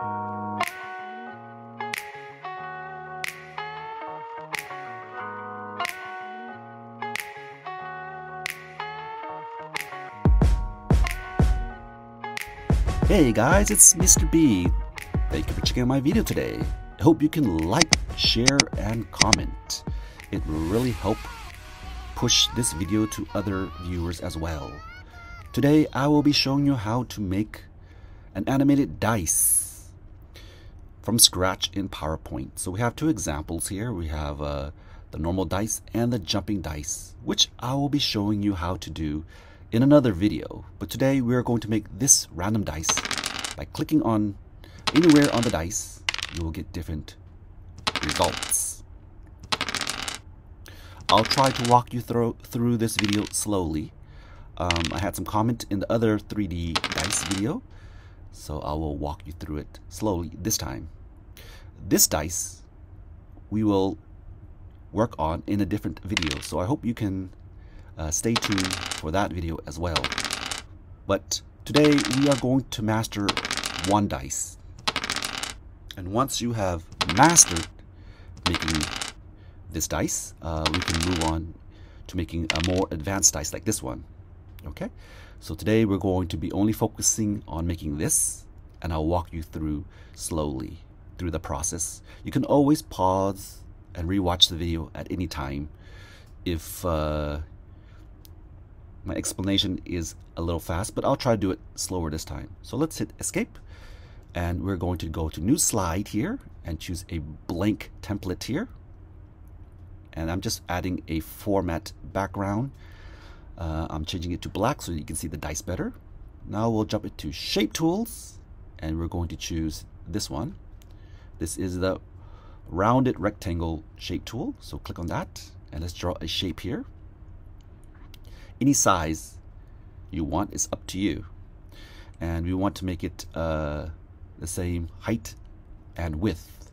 Hey guys, it's Mr. B. Thank you for checking out my video today. I hope you can like, share, and comment. It will really help push this video to other viewers as well. Today I will be showing you how to make an animated dice from scratch in PowerPoint. So we have two examples here. We have uh, the normal dice and the jumping dice, which I will be showing you how to do in another video. But today we are going to make this random dice by clicking on anywhere on the dice. You will get different results. I'll try to walk you through through this video slowly. Um, I had some comment in the other 3D dice video, so I will walk you through it slowly this time. This dice we will work on in a different video, so I hope you can uh, stay tuned for that video as well. But today we are going to master one dice. And once you have mastered making this dice, uh, we can move on to making a more advanced dice like this one. Okay, so today we're going to be only focusing on making this, and I'll walk you through slowly through the process. You can always pause and rewatch the video at any time if uh, my explanation is a little fast, but I'll try to do it slower this time. So let's hit escape and we're going to go to new slide here and choose a blank template here. And I'm just adding a format background. Uh, I'm changing it to black so you can see the dice better. Now we'll jump into shape tools and we're going to choose this one. This is the rounded rectangle shape tool. So click on that and let's draw a shape here any size you want is up to you and we want to make it uh, the same height and width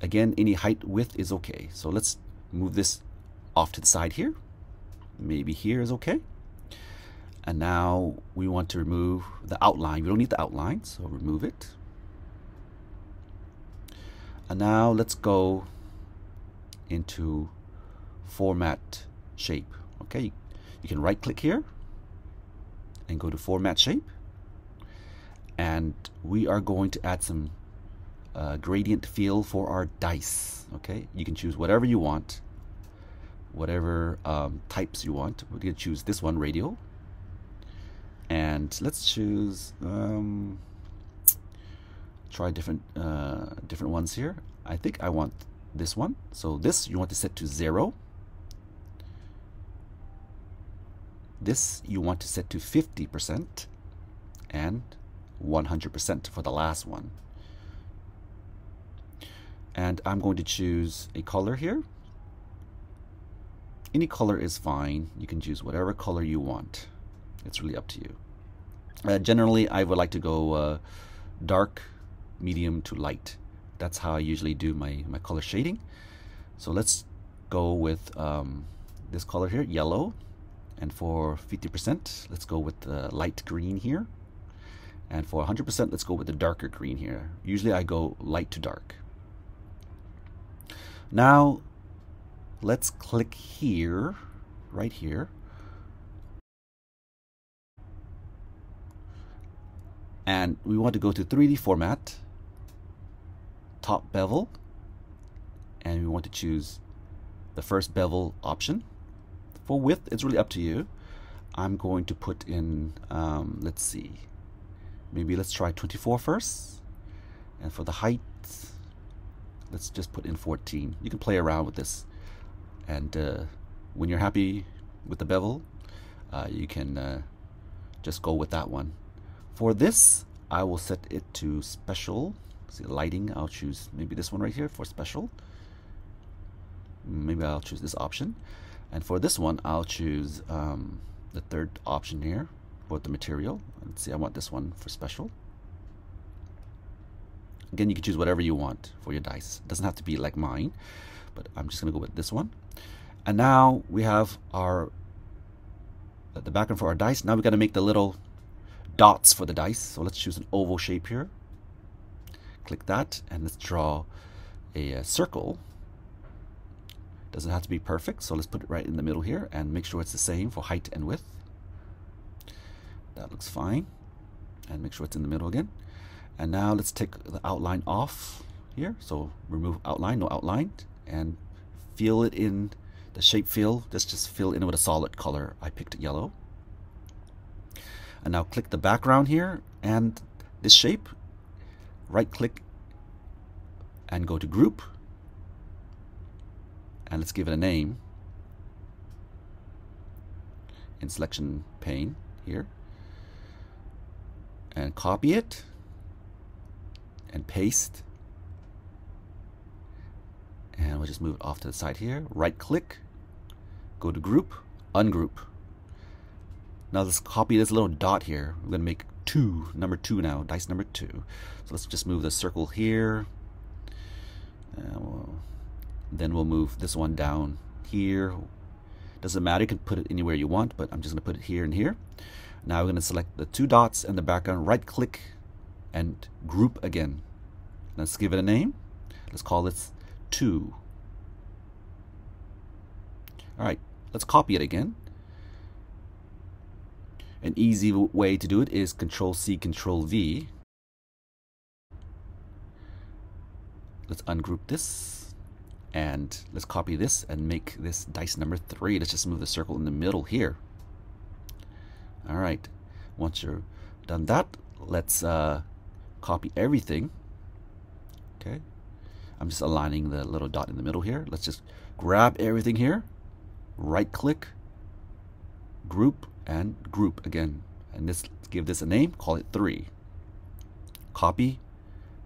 again any height width is okay so let's move this off to the side here maybe here is okay. And now we want to remove the outline. We don't need the outline so remove it. And now let's go into format shape okay? You can right click here and go to format shape. And we are going to add some uh, gradient fill for our dice okay? You can choose whatever you want whatever um, types you want. We're to choose this one radial. And let's choose um, try different uh, different ones here. I think I want this one. So this you want to set to zero. This you want to set to 50% and 100% for the last one. And I'm going to choose a color here. Any color is fine. You can choose whatever color you want. It's really up to you. Uh, generally, I would like to go uh, dark, medium to light. That's how I usually do my, my color shading. So let's go with um, this color here, yellow. And for 50%, let's go with the light green here. And for 100%, let's go with the darker green here. Usually I go light to dark. Now, let's click here, right here. And we want to go to 3D format, top bevel, and we want to choose the first bevel option. For width, it's really up to you. I'm going to put in, um, let's see, maybe let's try 24 first. And for the height, let's just put in 14. You can play around with this. And uh, when you're happy with the bevel, uh, you can uh, just go with that one. For this, I will set it to special. See lighting, I'll choose maybe this one right here for special. Maybe I'll choose this option. And for this one, I'll choose um, the third option here for the material. Let's see, I want this one for special. Again, you can choose whatever you want for your dice. It doesn't have to be like mine, but I'm just going to go with this one. And now we have our uh, the background for our dice. Now we've got to make the little dots for the dice. So let's choose an oval shape here. click that and let's draw a, a circle doesn't have to be perfect so let's put it right in the middle here and make sure it's the same for height and width that looks fine and make sure it's in the middle again and now let's take the outline off here so remove outline no outline and fill it in the shape fill let's just fill in with a solid color. I picked yellow. And now click the background here and this shape right click and go to group. And let's give it a name. In selection pane here. And copy it and paste and we'll just move it off to the side here. Right click go to group ungroup. Now let's copy this little dot here. We're gonna make two number two now dice number two. So let's just move the circle here. We'll, then we'll move this one down here. Doesn't matter you can put it anywhere you want but I'm just gonna put it here and here. Now we're to select the two dots in the background, right click and group again. Let's give it a name. Let's call this 2. Alright, let's copy it again. An easy way to do it is Control C, Control V. Let's ungroup this and let's copy this and make this dice number 3. Let's just move the circle in the middle here. All right, once you're done that, let's uh, copy everything. Okay, I'm just aligning the little dot in the middle here. Let's just grab everything here, right click, group, and group again. And this give this a name, call it 3. Copy,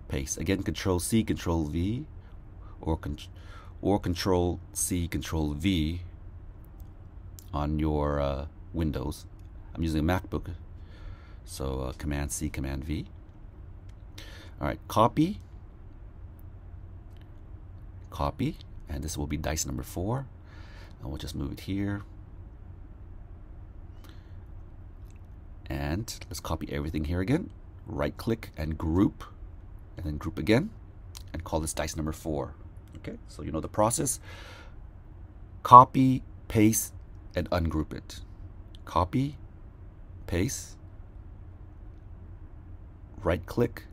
paste. Again, Control C, Control V, or, con or Control C, Control V on your uh, Windows. I'm using a MacBook, so uh, Command C, Command V. All right, copy, copy, and this will be dice number four. And we'll just move it here. And let's copy everything here again. Right click and group, and then group again, and call this dice number four. Okay, so you know the process. Copy, paste, and ungroup it. Copy, paste, right click,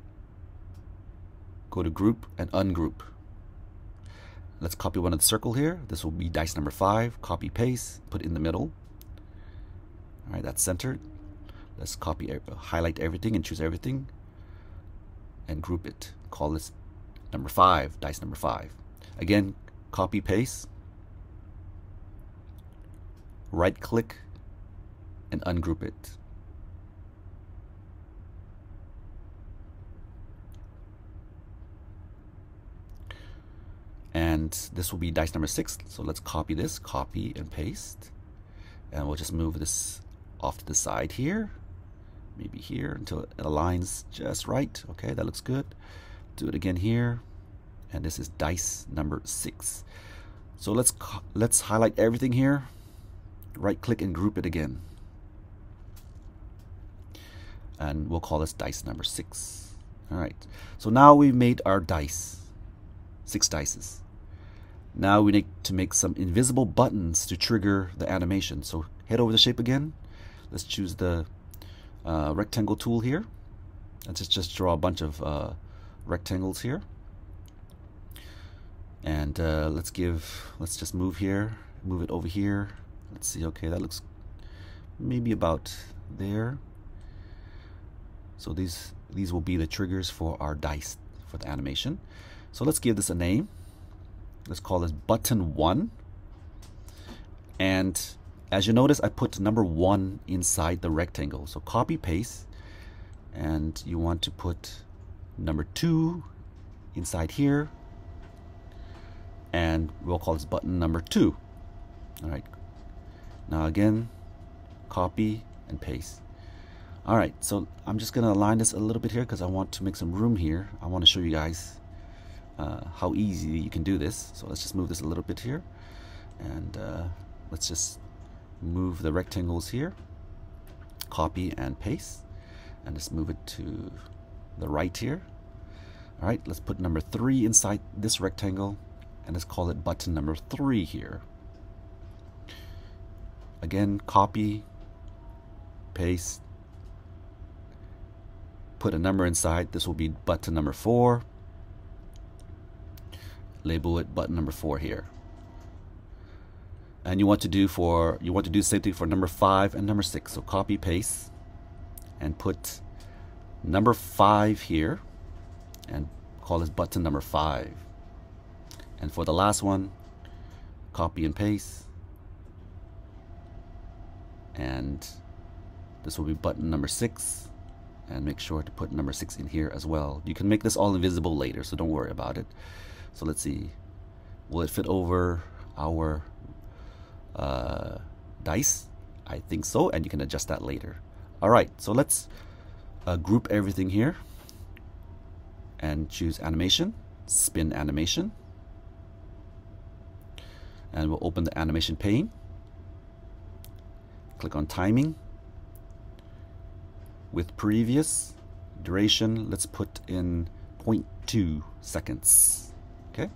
go to group and ungroup. Let's copy one of the circle here. This will be dice number five. Copy paste, put in the middle. All right, that's centered. Let's copy, highlight everything and choose everything and group it. Call this number five, dice number five. Again, copy paste, right click and ungroup it. And this will be dice number six. So let's copy this copy and paste. And we'll just move this off to the side here maybe here until it aligns just right. Okay that looks good. Do it again here. And this is dice number six. So let's let's highlight everything here. Right click and group it again. And we'll call this dice number six. All right. So now we've made our dice. Six dices now we need to make some invisible buttons to trigger the animation. So head over the shape again. Let's choose the uh, rectangle tool here. Let's just, just draw a bunch of uh, rectangles here. And uh, let's give, let's just move here, move it over here. Let's see, okay, that looks maybe about there. So these, these will be the triggers for our dice for the animation. So let's give this a name let's call this button one. And as you notice, I put number one inside the rectangle. So copy paste, and you want to put number two inside here, and we'll call this button number two. All right. Now again, copy and paste. All right, so I'm just gonna align this a little bit here because I want to make some room here. I want to show you guys uh, how easy you can do this. So let's just move this a little bit here. And uh, let's just move the rectangles here. Copy and paste. And just move it to the right here. All right, let's put number three inside this rectangle and let's call it button number three here. Again, copy, paste, put a number inside. This will be button number four. Label it button number four here. And you want to do for you want to do the same thing for number five and number six. So copy paste and put number five here and call this button number five. And for the last one, copy and paste. And this will be button number six. And make sure to put number six in here as well. You can make this all invisible later, so don't worry about it. So let's see. Will it fit over our uh, dice? I think so, and you can adjust that later. All right, so let's uh, group everything here and choose animation, spin animation. And we'll open the animation pane. Click on timing. With previous duration, let's put in 0.2 seconds. Okay.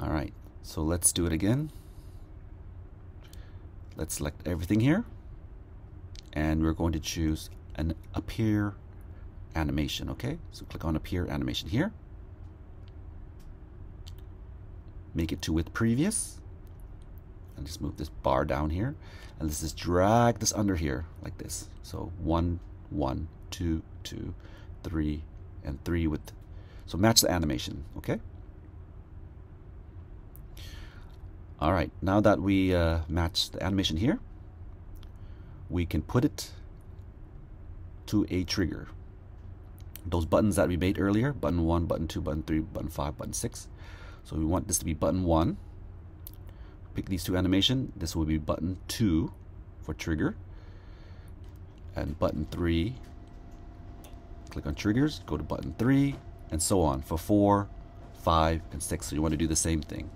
All right, so let's do it again. Let's select everything here. And we're going to choose an appear animation, okay? So click on appear animation here. Make it to with previous. And just move this bar down here. And let's just drag this under here like this. So one, one, two, two, three, and three with, so match the animation, okay? All right, now that we uh, match the animation here, we can put it to a trigger those buttons that we made earlier, button 1, button 2, button 3, button 5, button 6. So we want this to be button 1. Pick these two animation. This will be button 2 for trigger. And button 3, click on triggers, go to button 3, and so on for 4, 5, and 6. So you want to do the same thing.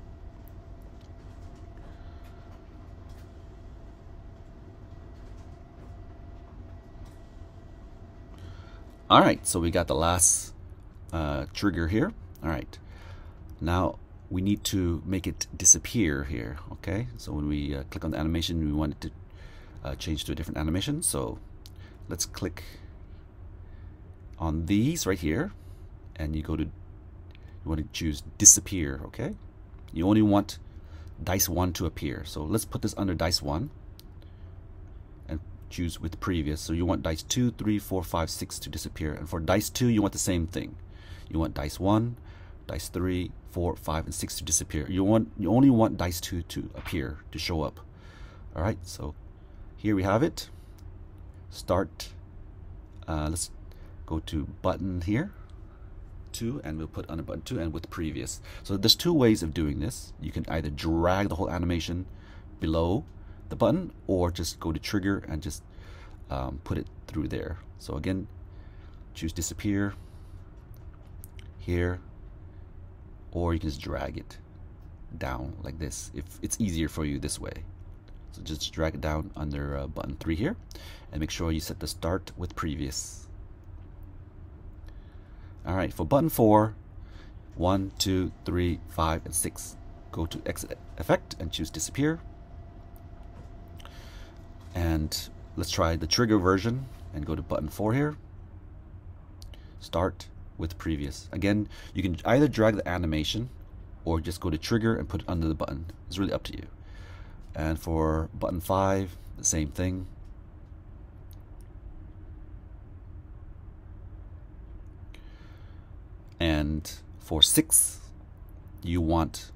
All right, so we got the last uh, trigger here. All right, now we need to make it disappear here, okay? So when we uh, click on the animation, we want it to uh, change to a different animation. So let's click on these right here, and you go to, you want to choose disappear, okay? You only want dice 1 to appear. So let's put this under dice 1 choose with previous. So you want dice 2, 3, 4, 5, 6 to disappear. And for dice 2, you want the same thing. You want dice 1, dice 3, 4, 5, and 6 to disappear. You want you only want dice 2 to appear, to show up. Alright, so here we have it. Start. Uh, let's go to button here. 2 and we'll put under button 2 and with previous. So there's two ways of doing this. You can either drag the whole animation below the button or just go to trigger and just um, put it through there. So again, choose disappear here or you can just drag it down like this if it's easier for you this way. So just drag it down under uh, button 3 here and make sure you set the start with previous. Alright, for button 4, 1, 2, 3, 5, and 6. Go to exit effect and choose disappear and let's try the trigger version and go to button 4 here. Start with previous. Again, you can either drag the animation or just go to trigger and put it under the button. It's really up to you. And for button 5, the same thing. And for 6, you want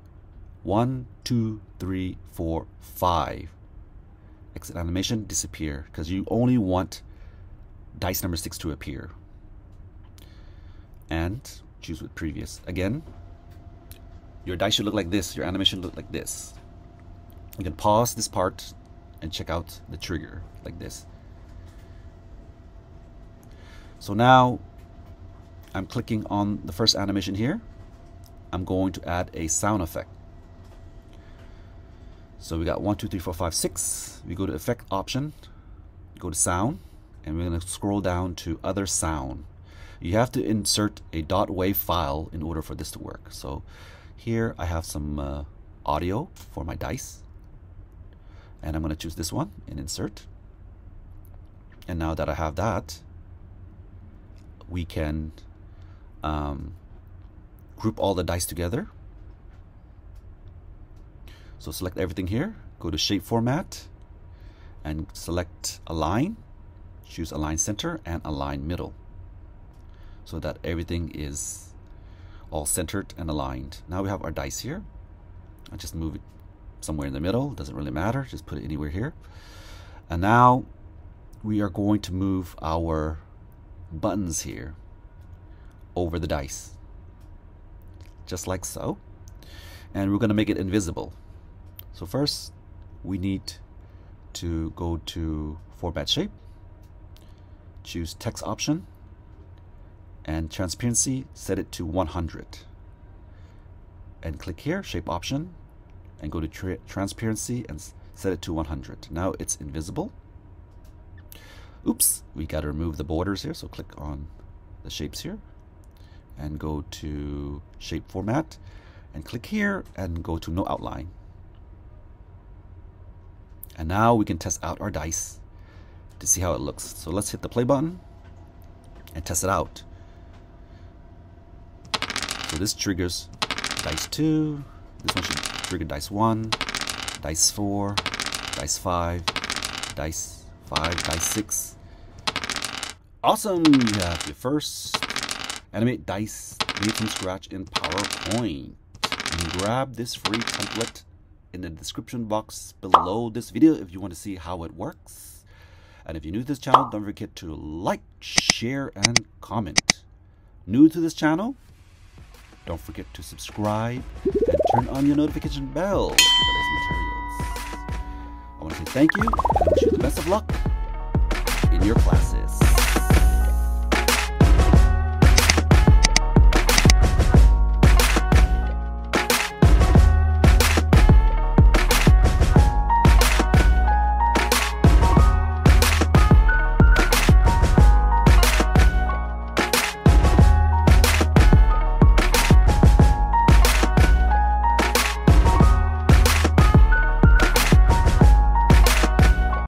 one, two, three, four, five exit animation, disappear, because you only want dice number 6 to appear. And choose with previous. Again, your dice should look like this, your animation look like this. You can pause this part and check out the trigger like this. So now I'm clicking on the first animation here. I'm going to add a sound effect. So we got one, two, three, four, five, six. We go to effect option, go to sound, and we're gonna scroll down to other sound. You have to insert a .wav file in order for this to work. So here I have some uh, audio for my dice. And I'm going to choose this one and insert. And now that I have that, we can um, group all the dice together. So select everything here, go to shape format, and select align, choose align center and align middle so that everything is all centered and aligned. Now we have our dice here. I just move it somewhere in the middle, doesn't really matter, just put it anywhere here. And now we are going to move our buttons here over the dice, just like so. And we're going to make it invisible. So first, we need to go to format shape, choose text option, and transparency, set it to 100. And click here, shape option, and go to tra transparency and set it to 100. Now it's invisible. Oops, we got to remove the borders here, so click on the shapes here and go to shape format and click here and go to no outline. And now we can test out our dice to see how it looks. So let's hit the play button and test it out. So this triggers dice 2, this one should trigger dice 1, dice 4, dice 5, dice 5, dice 6. Awesome! You have your first animate dice made from scratch in PowerPoint. Can grab this free template in the description box below this video if you want to see how it works. And if you're new to this channel, don't forget to like, share, and comment. New to this channel? Don't forget to subscribe and turn on your notification bell for the latest materials. I want to say thank you and wish you the best of luck in your classes.